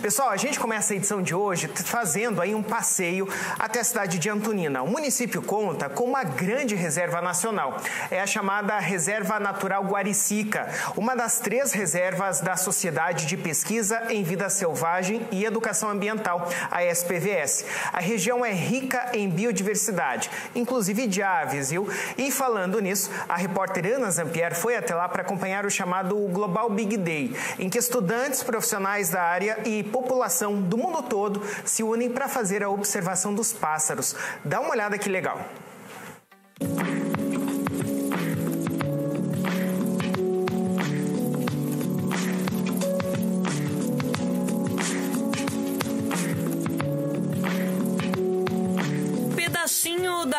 Pessoal, a gente começa a edição de hoje fazendo aí um passeio até a cidade de Antonina. O município conta com uma grande reserva nacional. É a chamada Reserva Natural Guaricica, uma das três reservas da Sociedade de Pesquisa em Vida Selvagem e Educação Ambiental, a SPVS. A região é rica em biodiversidade, inclusive de aves, viu? E falando nisso, a repórter Ana Zampier foi até lá para acompanhar o chamado Global Big Day, em que estudantes profissionais da área e população do mundo todo se unem para fazer a observação dos pássaros. Dá uma olhada que legal. da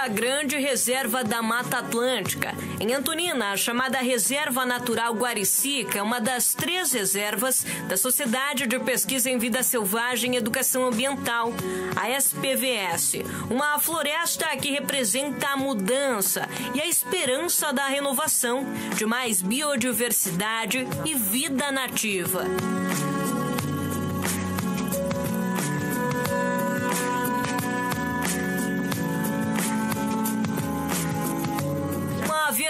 Grande Reserva da Mata Atlântica. Em Antonina, a chamada Reserva Natural Guaricica é uma das três reservas da Sociedade de Pesquisa em Vida Selvagem e Educação Ambiental, a SPVS. Uma floresta que representa a mudança e a esperança da renovação de mais biodiversidade e vida nativa.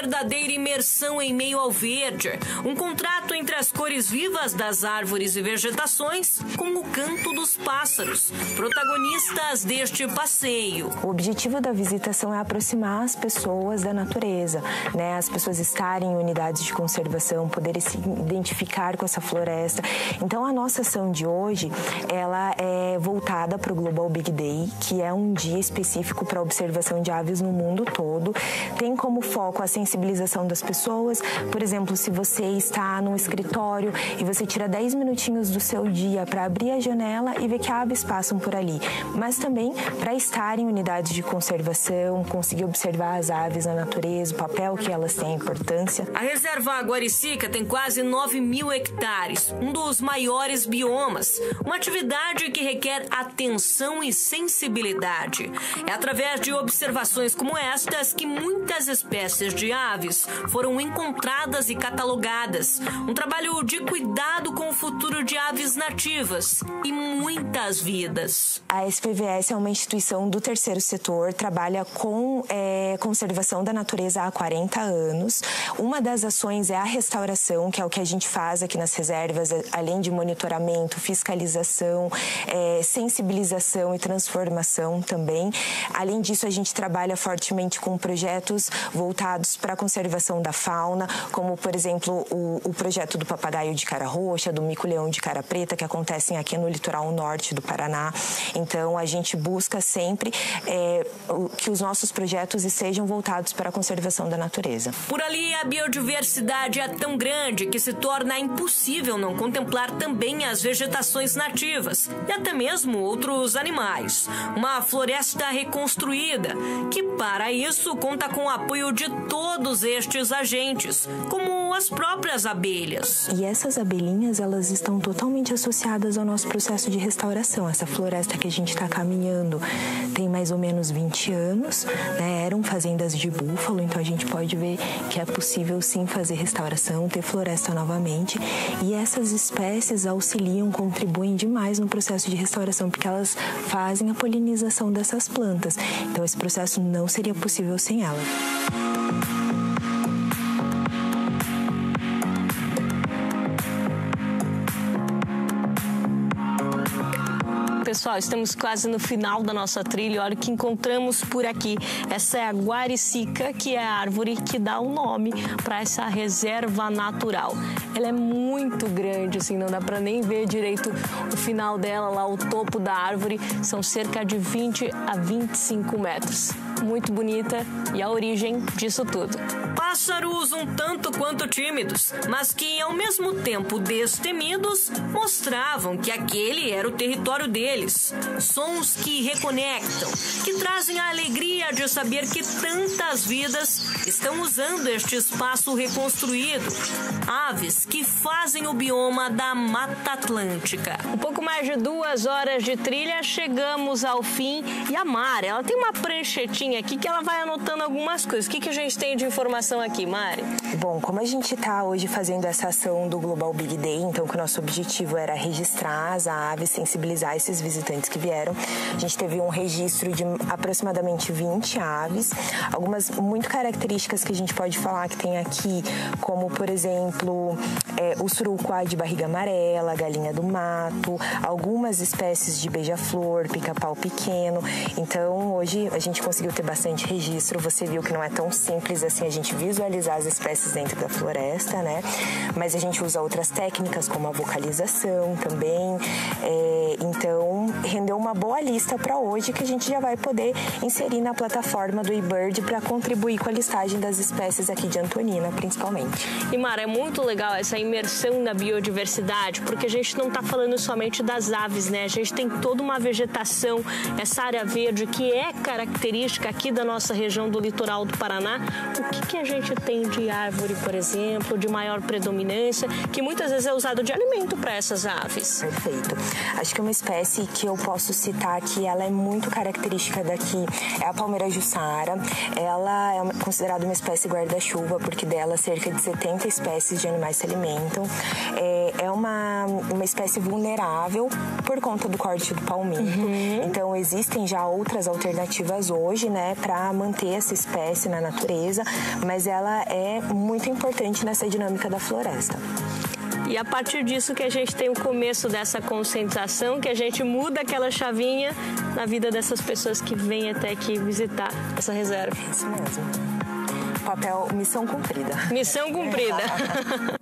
Verdadeira imersão em meio ao verde, um contrato entre as cores vivas das árvores e vegetações com o canto dos pássaros, protagonistas deste passeio. O objetivo da visitação é aproximar as pessoas da natureza, né? As pessoas estarem em unidades de conservação, poderem se identificar com essa floresta. Então a nossa ação de hoje, ela é voltada para o Global Big Day, que é um dia específico para observação de aves no mundo todo. Tem como foco a sensibilização das pessoas. Por exemplo, se você está num escritório e você tira 10 minutinhos do seu dia para abrir a janela e ver que aves passam por ali, mas também para estar em unidades de conservação, conseguir observar as aves na natureza, o papel que elas têm, a importância. A reserva Guaricica tem quase 9 mil hectares, um dos maiores biomas, uma atividade que requer atenção e sensibilidade. É através de observações como estas que muitas espécies de aves foram encontradas e catalogadas. Um trabalho de cuidado com o futuro de aves nativas e muitas vidas. A SPVS é uma instituição do terceiro setor, trabalha com é, conservação da natureza há 40 anos. Uma das ações é a restauração, que é o que a gente faz aqui nas reservas, além de monitoramento, fiscalização, é, sensibilização e transformação também. Além disso, a gente trabalha fortemente com projetos voltados para a conservação da fauna, como, por exemplo, o, o projeto do papagaio de cara roxa, do mico-leão de cara preta, que acontecem aqui no litoral norte do Paraná. Então, a gente busca sempre é, que os nossos projetos sejam voltados para a conservação da natureza. Por ali, a biodiversidade é tão grande que se torna impossível não contemplar também as vegetações nativas e até mesmo outros animais. Uma floresta reconstruída, que para isso conta com o apoio de todos todos estes agentes, como as próprias abelhas. E essas abelhinhas, elas estão totalmente associadas ao nosso processo de restauração. Essa floresta que a gente está caminhando tem mais ou menos 20 anos, né? eram fazendas de búfalo, então a gente pode ver que é possível sim fazer restauração, ter floresta novamente. E essas espécies auxiliam, contribuem demais no processo de restauração, porque elas fazem a polinização dessas plantas. Então esse processo não seria possível sem elas. Pessoal, estamos quase no final da nossa trilha. Olha o que encontramos por aqui. Essa é a guaricica, que é a árvore que dá o nome para essa reserva natural. Ela é muito grande, assim, não dá para nem ver direito o final dela, lá o topo da árvore. São cerca de 20 a 25 metros. Muito bonita e a origem disso tudo. Pássaros um tanto quanto tímidos, mas que ao mesmo tempo destemidos, mostravam que aquele era o território deles. Sons que reconectam, que trazem a alegria de saber que tantas vidas estão usando este espaço reconstruído. Aves que fazem o bioma da Mata Atlântica. Um pouco mais de duas horas de trilha, chegamos ao fim. E a Mara, ela tem uma pranchetinha aqui que ela vai anotando algumas coisas. O que, que a gente tem de informação aqui, Mari? Bom, como a gente está hoje fazendo essa ação do Global Big Day, então que o nosso objetivo era registrar as aves, sensibilizar esses visitantes que vieram, a gente teve um registro de aproximadamente 20 aves, algumas muito características que a gente pode falar que tem aqui, como por exemplo é, o surucuá de barriga amarela, galinha do mato, algumas espécies de beija-flor, pica-pau pequeno. Então hoje a gente conseguiu ter bastante registro. Você viu que não é tão simples assim a gente visualizar as espécies dentro da floresta, né? Mas a gente usa outras técnicas como a vocalização também. É, então rendeu uma boa lista para hoje que a gente já vai poder inserir na plataforma do eBird para contribuir com a listagem das espécies aqui de Antonina, principalmente. E Mara, é muito legal essa imersão na biodiversidade, porque a gente não está falando somente das aves, né? A gente tem toda uma vegetação, essa área verde que é característica aqui da nossa região do litoral do Paraná. O que, que a gente tem de árvore, por exemplo, de maior predominância, que muitas vezes é usado de alimento para essas aves? Perfeito. Acho que uma espécie que eu posso citar que ela é muito característica daqui é a palmeira jussara. Ela é considerada uma espécie guarda-chuva porque dela cerca de 70 espécies de animais se alimentam. É, é uma, uma espécie vulnerável por conta do corte do palmito. Uhum. Então existem já outras alternativas hoje, né, para manter essa espécie na natureza, mas ela é muito importante nessa dinâmica da floresta. E a partir disso que a gente tem o começo dessa conscientização, que a gente muda aquela chavinha na vida dessas pessoas que vêm até aqui visitar essa reserva. Isso mesmo. Papel, missão cumprida. Missão cumprida.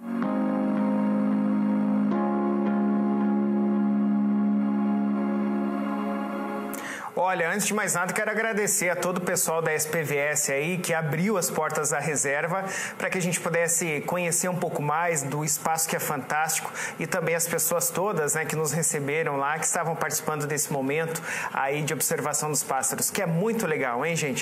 Olha, antes de mais nada, quero agradecer a todo o pessoal da SPVS aí que abriu as portas da reserva para que a gente pudesse conhecer um pouco mais do espaço que é fantástico e também as pessoas todas, né, que nos receberam lá, que estavam participando desse momento aí de observação dos pássaros, que é muito legal, hein, gente?